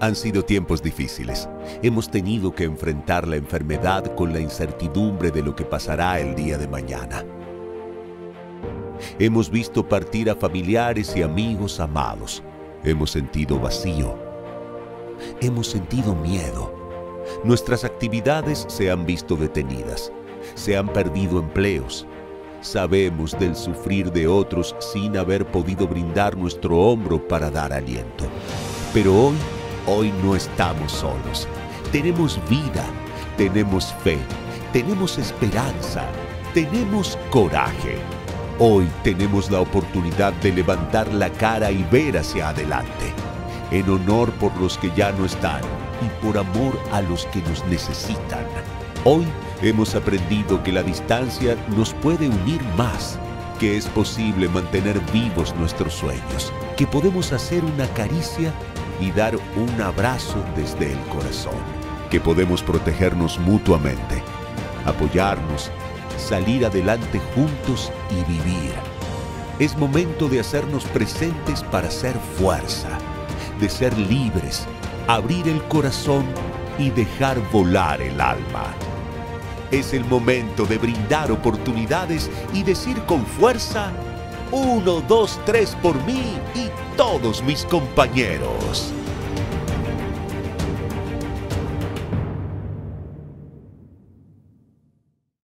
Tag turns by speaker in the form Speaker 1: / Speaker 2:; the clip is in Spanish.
Speaker 1: Han sido tiempos difíciles. Hemos tenido que enfrentar la enfermedad con la incertidumbre de lo que pasará el día de mañana. Hemos visto partir a familiares y amigos amados. Hemos sentido vacío. Hemos sentido miedo. Nuestras actividades se han visto detenidas. Se han perdido empleos. Sabemos del sufrir de otros sin haber podido brindar nuestro hombro para dar aliento. Pero hoy, hoy no estamos solos. Tenemos vida, tenemos fe, tenemos esperanza, tenemos coraje. Hoy tenemos la oportunidad de levantar la cara y ver hacia adelante, en honor por los que ya no están y por amor a los que nos necesitan. Hoy hemos aprendido que la distancia nos puede unir más, que es posible mantener vivos nuestros sueños, que podemos hacer una caricia y dar un abrazo desde el corazón, que podemos protegernos mutuamente, apoyarnos, salir adelante juntos y vivir. Es momento de hacernos presentes para ser fuerza, de ser libres, abrir el corazón y dejar volar el alma. Es el momento de brindar oportunidades y decir con fuerza, uno, dos, tres por mí y todos mis compañeros.